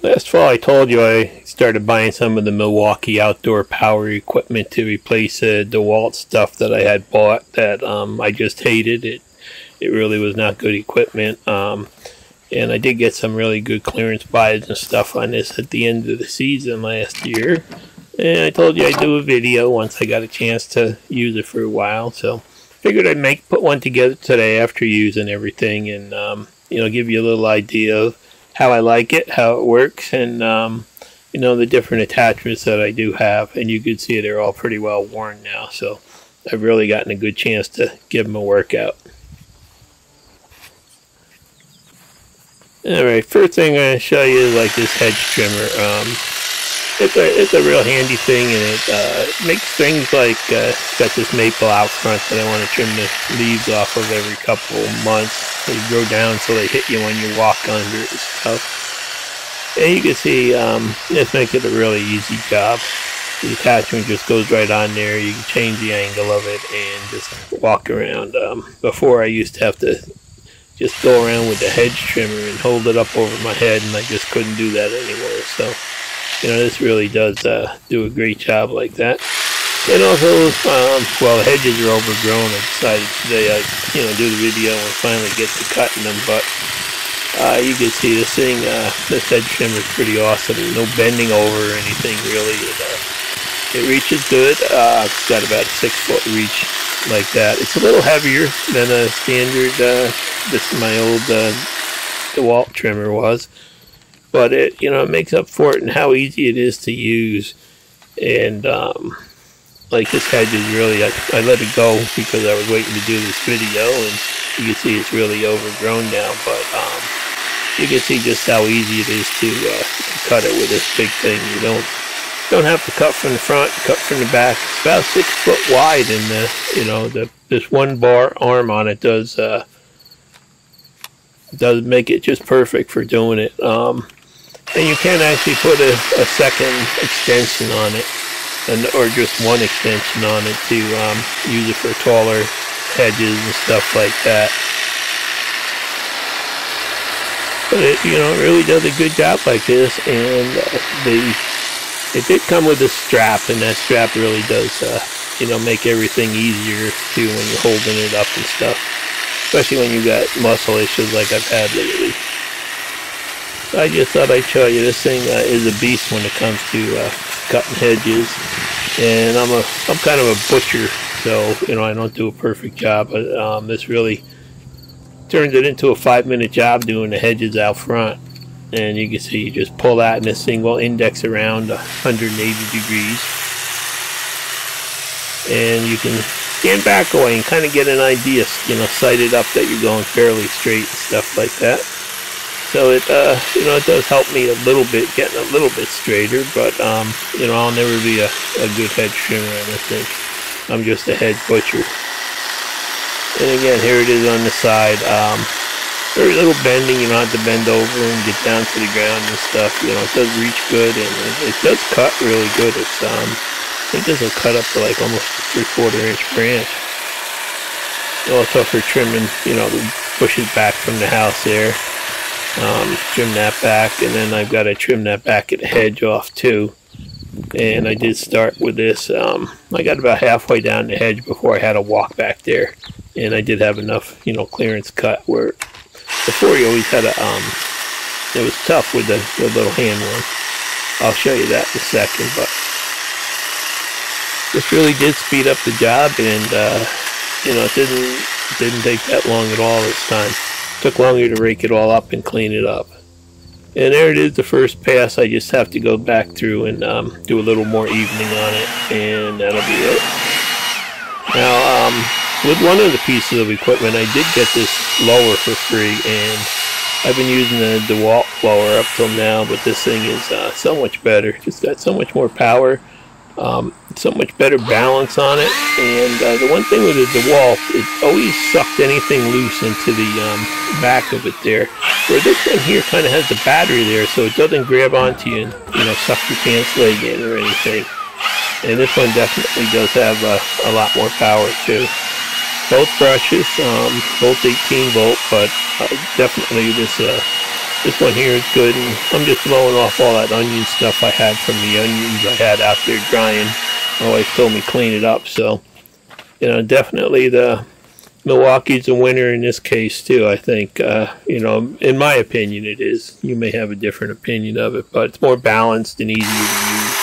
Last fall, I told you I started buying some of the Milwaukee outdoor power equipment to replace uh, DeWalt stuff that I had bought that um, I just hated. It it really was not good equipment. Um, and I did get some really good clearance buys and stuff on this at the end of the season last year. And I told you I'd do a video once I got a chance to use it for a while. So figured I'd make put one together today after using everything and um, you know give you a little idea of how I like it, how it works, and um, you know the different attachments that I do have. And you can see they're all pretty well worn now, so I've really gotten a good chance to give them a workout. All right, first thing I'm going to show you is like this hedge trimmer. Um, it's a it's a real handy thing, and it uh, makes things like uh, got this maple out front that I want to trim the leaves off of every couple of months. They grow down so they hit you when you walk under it and stuff. And you can see um, this makes it a really easy job. The attachment just goes right on there. You can change the angle of it and just walk around. Um, before I used to have to just go around with the hedge trimmer and hold it up over my head, and I just couldn't do that anymore. So you know, this really does uh, do a great job like that. And also, um, the hedges are overgrown, I decided today I'd, you know, do the video and finally get to cutting them. But uh, you can see this thing, uh, this hedge trimmer is pretty awesome. no bending over or anything really. It, uh, it reaches good. Uh, it's got about a six foot reach like that. It's a little heavier than a standard, uh, this my old uh, DeWalt trimmer was but it you know it makes up for it and how easy it is to use. And um, like this hedge is really I, I, let it go because I was waiting to do this video and you can see it's really overgrown now but um, you can see just how easy it is to, uh, to cut it with this big thing. You don't don't have to cut from the front cut from the back. It's about six foot wide and the you know the this one bar arm on it does uh, does make it just perfect for doing it. Um, and you can actually put a, a second extension on it, and or just one extension on it to um, use it for taller hedges and stuff like that. But it, you know, it really does a good job like this, and the it did come with a strap, and that strap really does, uh, you know, make everything easier too when you're holding it up and stuff, especially when you got muscle issues like I've had lately. I just thought I'd show you this thing uh, is a beast when it comes to uh, cutting hedges. And I'm a I'm kind of a butcher so you know I don't do a perfect job but um, this really turns it into a five minute job doing the hedges out front. And you can see you just pull that and this thing will index around 180 degrees. And you can stand back away and kind of get an idea you know sight it up that you're going fairly straight and stuff like that so it, uh, you know, it does help me a little bit, getting a little bit straighter, but, um, you know, I'll never be a, a good hedge trimmer, I think. I'm just a hedge butcher. And again, here it is on the side. Um, very little bending, you don't have to bend over and get down to the ground and stuff. You know, it does reach good and it, it does cut really good. It's, um, it doesn't cut up to like almost a three quarter inch branch. Also for trimming, you know, the bushes back from the house there um, trim that back and then I've got to trim that back at the hedge off too. And I did start with this um, I got about halfway down the hedge before I had to walk back there. And I did have enough you know clearance cut where before you always had a um, it was tough with the, the little hand one. I'll show you that in a second but this really did speed up the job and uh, you know it didn't didn't take that long at all this time Took longer to rake it all up and clean it up. And there it is, the first pass. I just have to go back through and um, do a little more evening on it, and that'll be it. Now, um, with one of the pieces of equipment, I did get this blower for free, and I've been using the DeWalt blower up till now, but this thing is uh, so much better. It's got so much more power um, so much better balance on it. And uh, the one thing with the DeWalt, it always sucked anything loose into the um, back of it there. Where this one here kind of has the battery there, so it doesn't grab onto you and you know suck your pants leg in or anything. And this one definitely does have uh, a lot more power too. Both brushes, um, both 18 volt, but uh, definitely this uh, this one here is good, and I'm just blowing off all that onion stuff I had from the onions I had out there drying. Always told me clean it up, so you know, definitely the Milwaukee's a winner in this case too. I think, uh, you know, in my opinion, it is. You may have a different opinion of it, but it's more balanced and easier to use.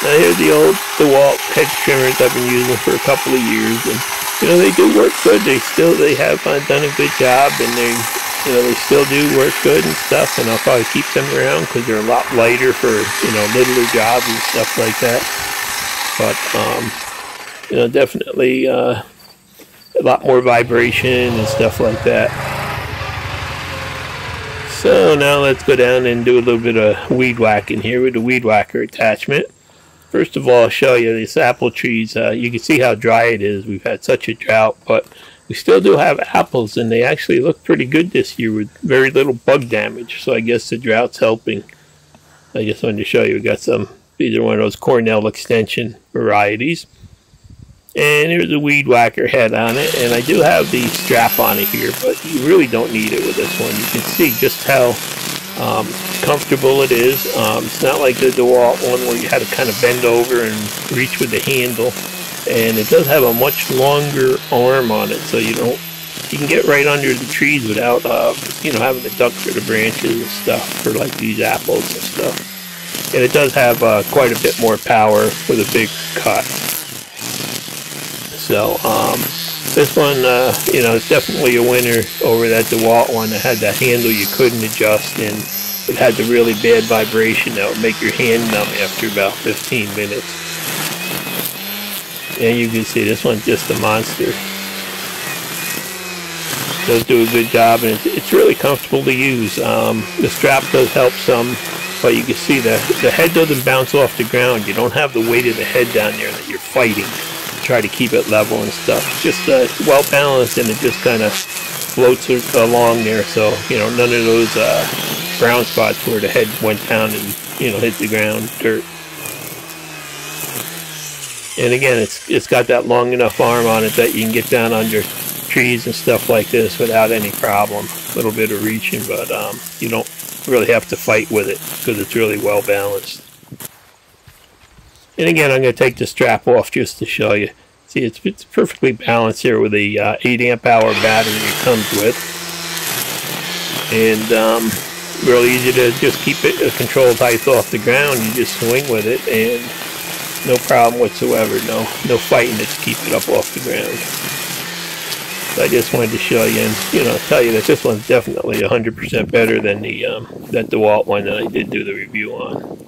Now here's the old DeWalt hedge trimmers I've been using for a couple of years, and you know they do work good. They still they have uh, done a good job, and they you know they still do work good and stuff. And I'll probably keep them around because they're a lot lighter for you know littler jobs and stuff like that. But um, you know definitely. Uh, a lot more vibration and stuff like that. So now let's go down and do a little bit of weed whacking here with the weed whacker attachment. First of all, I'll show you these apple trees. Uh, you can see how dry it is. We've had such a drought, but we still do have apples, and they actually look pretty good this year with very little bug damage. So I guess the drought's helping. I just wanted to show you. We got some. These are one of those Cornell extension varieties. And there's a weed whacker head on it. And I do have the strap on it here, but you really don't need it with this one. You can see just how um, comfortable it is. Um, it's not like the DeWalt one where you had to kind of bend over and reach with the handle. And it does have a much longer arm on it, so you don't you can get right under the trees without uh, you know having to duck for the branches and stuff for like these apples and stuff. And it does have uh, quite a bit more power with a big cut. So um, this one, uh, you know, it's definitely a winner over that DeWalt one that had that handle you couldn't adjust and it had the really bad vibration that would make your hand numb after about 15 minutes. And you can see this one's just a monster. Does do a good job and it's, it's really comfortable to use. Um, the strap does help some, but you can see the, the head doesn't bounce off the ground. You don't have the weight of the head down there that you're fighting try to keep it level and stuff. Just uh, well balanced and it just kind of floats along there. So, you know, none of those uh, brown spots where the head went down and, you know, hit the ground, dirt. And again, it's it's got that long enough arm on it that you can get down under trees and stuff like this without any problem. A little bit of reaching, but um, you don't really have to fight with it because it's really well balanced. And again, I'm going to take the strap off just to show you. See, it's, it's perfectly balanced here with the uh, 8 amp hour battery it comes with. And um, real easy to just keep it a controlled height off the ground. You just swing with it and no problem whatsoever. No, no fighting it to keep it up off the ground. I just wanted to show you and you know tell you that this one's definitely 100% better than the um, that DeWalt one that I did do the review on.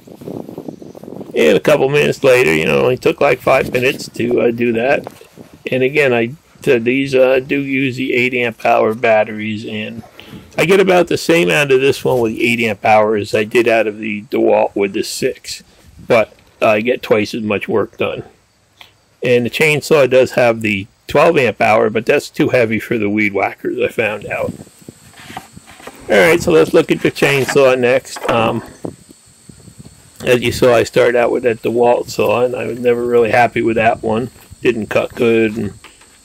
And a couple minutes later, you know, it only took like five minutes to uh, do that. And again, I these uh, do use the 8 amp hour batteries, and I get about the same out of this one with 8 amp hour as I did out of the DeWalt with the 6, but I get twice as much work done. And the chainsaw does have the 12 amp hour, but that's too heavy for the weed whackers, I found out. Alright, so let's look at the chainsaw next. Um, as you saw, I started out with that DeWalt saw, and I was never really happy with that one. Didn't cut good and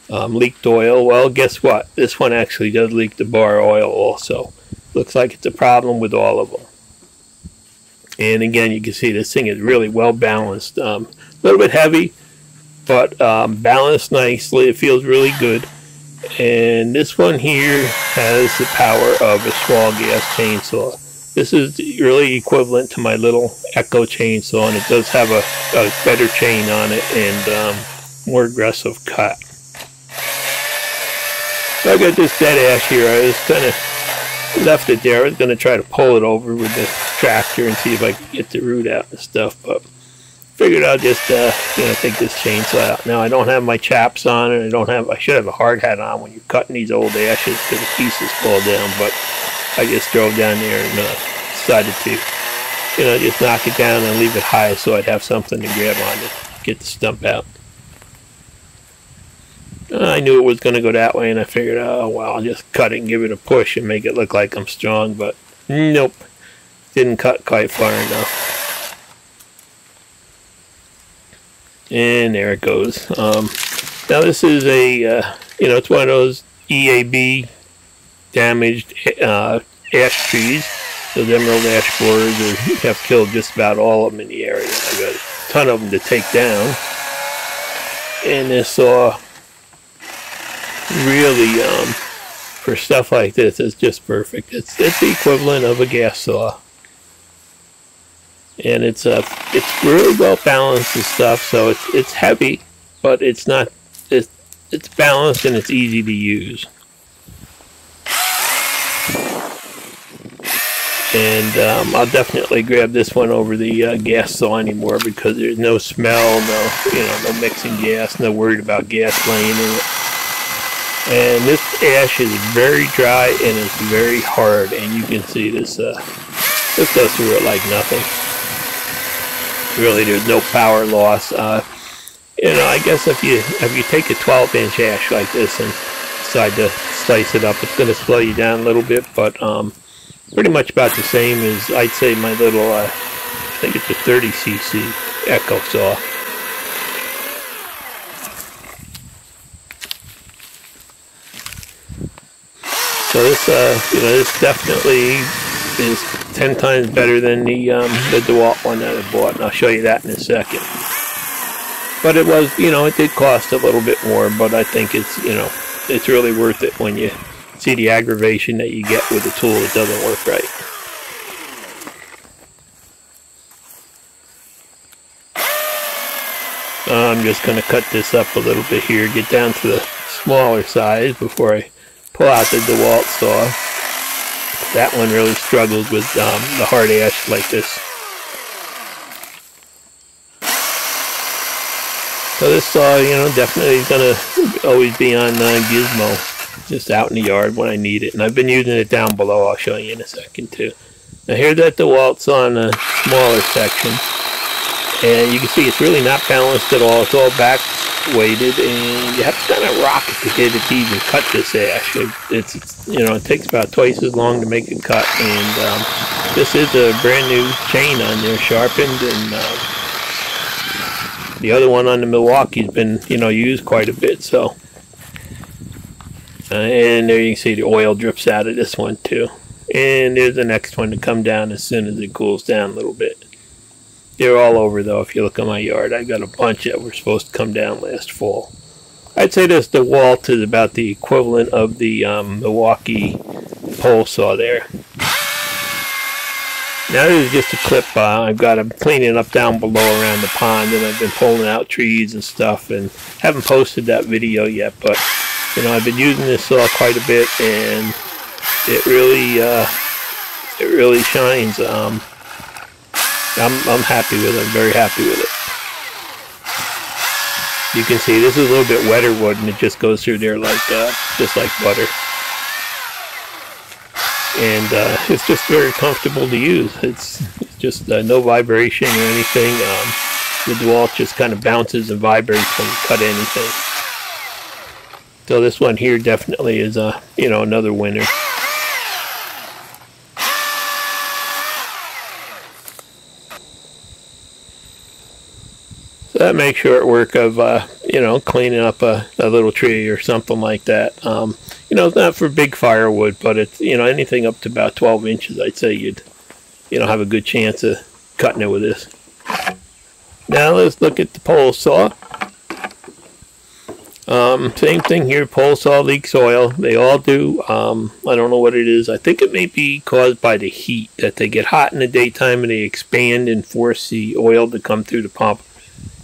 um, leaked oil. Well, guess what? This one actually does leak the bar oil also. Looks like it's a problem with all of them. And again, you can see this thing is really well balanced. Um, a little bit heavy, but um, balanced nicely. It feels really good. And this one here has the power of a small gas chainsaw. This is really equivalent to my little Echo chainsaw, and it does have a, a better chain on it and um, more aggressive cut. So I got this dead ash here. I was kind of left it there. I was going to try to pull it over with the tractor and see if I could get the root out and stuff, but figured I'll just uh, you know take this chainsaw out. Now I don't have my chaps on, and I don't have. I should have a hard hat on when you're cutting these old ashes because the pieces fall down, but I just drove down there and uh, decided to, you know, just knock it down and leave it high so I'd have something to grab on to get the stump out. Uh, I knew it was going to go that way, and I figured, oh, well, I'll just cut it and give it a push and make it look like I'm strong, but nope. Didn't cut quite far enough. And there it goes. Um, now this is a, uh, you know, it's one of those EAB damaged uh, ash trees, those emerald ash borers, or have killed just about all of them in the area. I've got a ton of them to take down. And this saw really, um, for stuff like this, is just perfect. It's, it's the equivalent of a gas saw and it's uh it's really well balanced and stuff so it's it's heavy but it's not it's it's balanced and it's easy to use. And um, I'll definitely grab this one over the uh, gas saw anymore because there's no smell no you know no mixing gas no worried about gas laying in it. And this ash is very dry and it's very hard and you can see this uh, this goes through it like nothing really there's no power loss. Uh, you know, I guess if you if you take a 12 inch ash like this and decide to slice it up, it's going to slow you down a little bit, but um, pretty much about the same as I'd say my little, uh, I think it's a 30 cc Echo saw. So this, uh, you know, this definitely is 10 times better than the, um, the DeWalt one that I bought, and I'll show you that in a second. But it was, you know, it did cost a little bit more, but I think it's, you know, it's really worth it when you see the aggravation that you get with a tool that doesn't work right. I'm just going to cut this up a little bit here, get down to the smaller size before I pull out the DeWalt saw. That one really struggled with um, the hard ash like this. So this saw, you know, definitely is going to always be on uh, Gizmo, just out in the yard when I need it. And I've been using it down below. I'll show you in a second, too. Now here that DeWalt's on a smaller section. And you can see it's really not balanced at all. It's all back weighted and you have to kind of rock it to get it to even cut this ash. It, it's, you know, it takes about twice as long to make it cut and um, this is a brand new chain on there, sharpened and um, the other one on the Milwaukee's been, you know, used quite a bit, so. Uh, and there you can see the oil drips out of this one too. And there's the next one to come down as soon as it cools down a little bit. They're all over though. If you look at my yard, I got a bunch that were supposed to come down last fall. I'd say this DeWalt is about the equivalent of the um, Milwaukee pole saw there. Now this is just a clip. Uh, I've got them cleaning up down below around the pond, and I've been pulling out trees and stuff, and haven't posted that video yet. But you know, I've been using this saw quite a bit, and it really, uh, it really shines. Um, I'm, I'm happy with it. I'm very happy with it. You can see this is a little bit wetter wood and it just goes through there like uh, just like butter. And uh, it's just very comfortable to use. It's, it's just uh, no vibration or anything. Um, the DeWalt just kind of bounces and vibrates when you cut anything. So this one here definitely is, a uh, you know, another winner. That makes short work of, uh, you know, cleaning up a, a, little tree or something like that. Um, you know, it's not for big firewood, but it's, you know, anything up to about 12 inches, I'd say you'd, you know, have a good chance of cutting it with this. Now let's look at the pole saw. Um, same thing here, pole saw leaks oil. They all do. Um, I don't know what it is. I think it may be caused by the heat, that they get hot in the daytime and they expand and force the oil to come through the pump.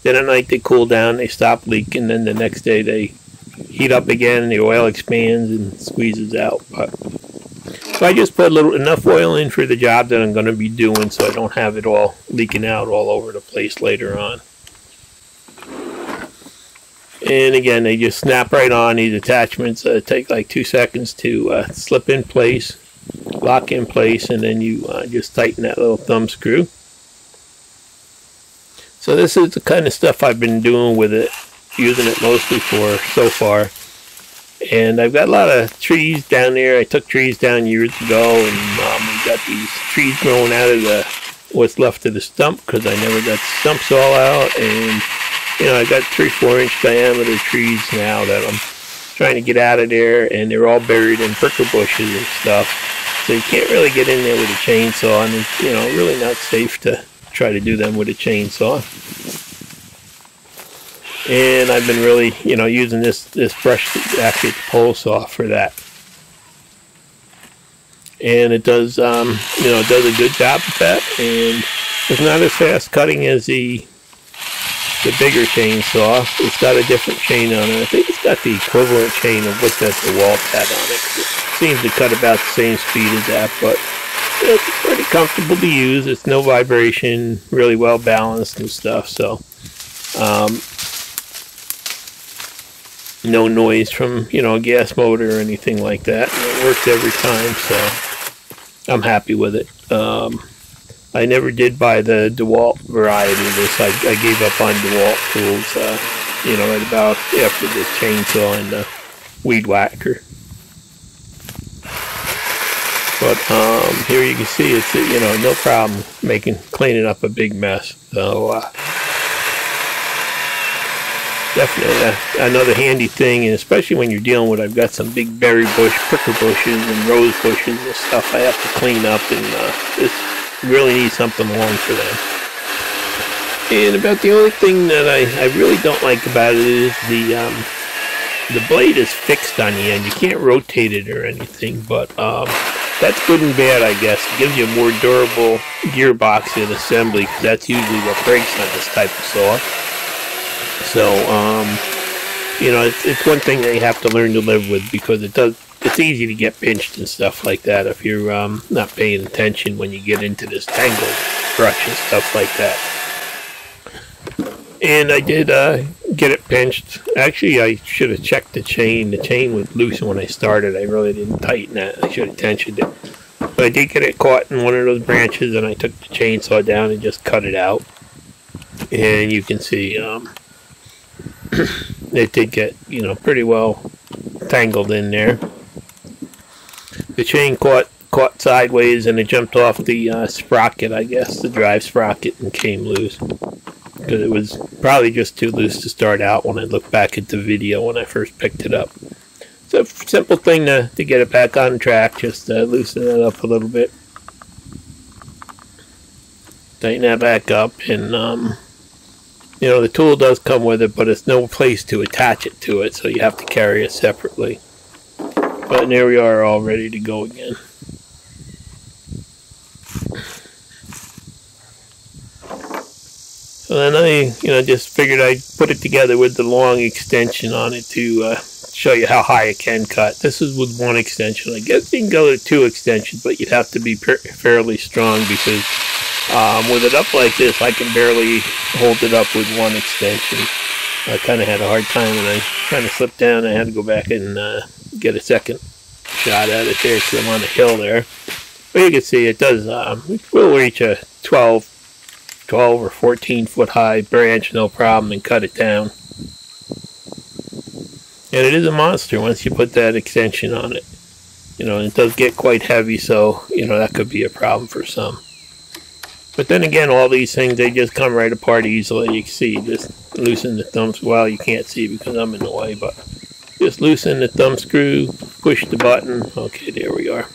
Then at night they cool down, they stop leaking, then the next day they heat up again, and the oil expands and squeezes out. But so I just put a little enough oil in for the job that I'm going to be doing, so I don't have it all leaking out all over the place later on. And again, they just snap right on. These attachments uh, take like two seconds to uh, slip in place, lock in place, and then you uh, just tighten that little thumb screw. So this is the kind of stuff I've been doing with it, using it mostly for so far. And I've got a lot of trees down there. I took trees down years ago, and um, we got these trees growing out of the what's left of the stump because I never got the stumps all out. And you know, I've got three, four inch diameter trees now that I'm trying to get out of there, and they're all buried in prickle bushes and stuff. So you can't really get in there with a chainsaw, and it's, you know, really not safe to try to do them with a chainsaw. And I've been really, you know, using this, this brush, actually the pole saw for that. And it does, um, you know, it does a good job of that, and it's not as fast cutting as the the bigger chainsaw. It's got a different chain on it. I think it's got the equivalent chain of what that DeWalt had on it. It seems to cut about the same speed as that, but it's pretty comfortable to use. It's no vibration, really well balanced and stuff. So, um, no noise from you know a gas motor or anything like that. It works every time, so I'm happy with it. Um, I never did buy the DeWalt variety of this. I, I gave up on DeWalt tools, uh, you know, right about after the chainsaw and the weed whacker. But um, here you can see it's you know no problem making cleaning up a big mess. So uh, definitely uh, another handy thing, and especially when you're dealing with I've got some big berry bush, prickle bushes, and rose bushes and stuff I have to clean up, and uh, this really need something long for them. And about the only thing that I, I really don't like about it is the um, the blade is fixed on the end. You can't rotate it or anything, but um, that's good and bad, I guess. It gives you a more durable gearbox and assembly because that's usually what breaks on this type of saw. So, um, you know, it's, it's one thing that you have to learn to live with because it does it's easy to get pinched and stuff like that if you're um, not paying attention when you get into this tangled brush and stuff like that. And I did uh, get it pinched. Actually, I should have checked the chain. The chain was loose when I started. I really didn't tighten that. I should have tensioned it. But I did get it caught in one of those branches, and I took the chainsaw down and just cut it out. And you can see um, it did get, you know, pretty well tangled in there the chain caught caught sideways and it jumped off the uh, sprocket, I guess, the drive sprocket, and came loose. Because it was probably just too loose to start out when I look back at the video when I first picked it up. It's a simple thing to, to get it back on track, just uh, loosen it up a little bit. Tighten that back up, and um, you know, the tool does come with it, but it's no place to attach it to it, so you have to carry it separately. But there we are all ready to go again. So then I, you know, just figured I'd put it together with the long extension on it to uh, show you how high it can cut. This is with one extension. I guess you can go to two extensions, but you'd have to be fairly strong because um, with it up like this, I can barely hold it up with one extension. I kind of had a hard time and I kind of slipped down. I had to go back and uh, get a second shot at it there because I'm on the hill there. But you can see it does, um, it will reach a 12, 12 or 14 foot high branch, no problem, and cut it down. And it is a monster once you put that extension on it. You know, it does get quite heavy, so, you know, that could be a problem for some. But then again, all these things, they just come right apart easily. You can see, just loosen the thumbs. Well, you can't see because I'm in the way, but just loosen the thumb screw, push the button. Okay, there we are.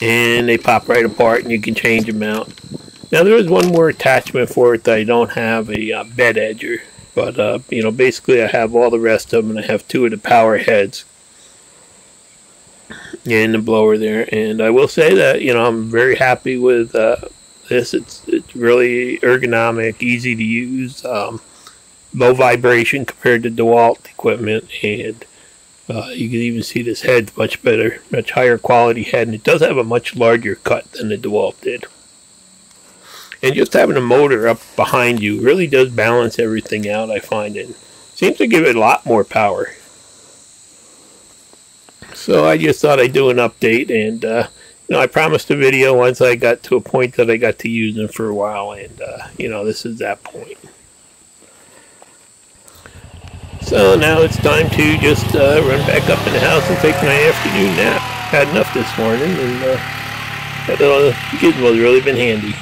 And they pop right apart and you can change them out. Now there is one more attachment for it that I don't have, a uh, bed edger. But, uh, you know, basically I have all the rest of them and I have two of the power heads. And the blower there. And I will say that, you know, I'm very happy with uh, this. It's, it's really ergonomic, easy to use. Um, low vibration compared to DeWalt equipment, and uh, you can even see this head much better, much higher quality head, and it does have a much larger cut than the DeWalt did. And just having a motor up behind you really does balance everything out, I find, it. seems to give it a lot more power. So I just thought I'd do an update, and uh, you know, I promised a video once I got to a point that I got to use them for a while, and uh, you know, this is that point. So now it's time to just uh, run back up in the house and take my afternoon nap. Had enough this morning, and uh, that little gizmo's really been handy.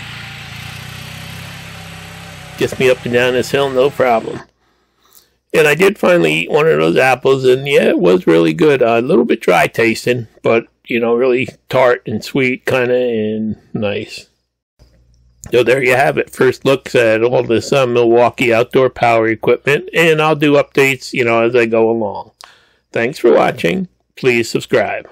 Gets me up and down this hill, no problem. And I did finally eat one of those apples, and yeah, it was really good. A little bit dry tasting, but you know, really tart and sweet, kind of, and nice. So there you have it. First looks at all this uh, Milwaukee outdoor power equipment, and I'll do updates, you know, as I go along. Thanks for watching. Please subscribe.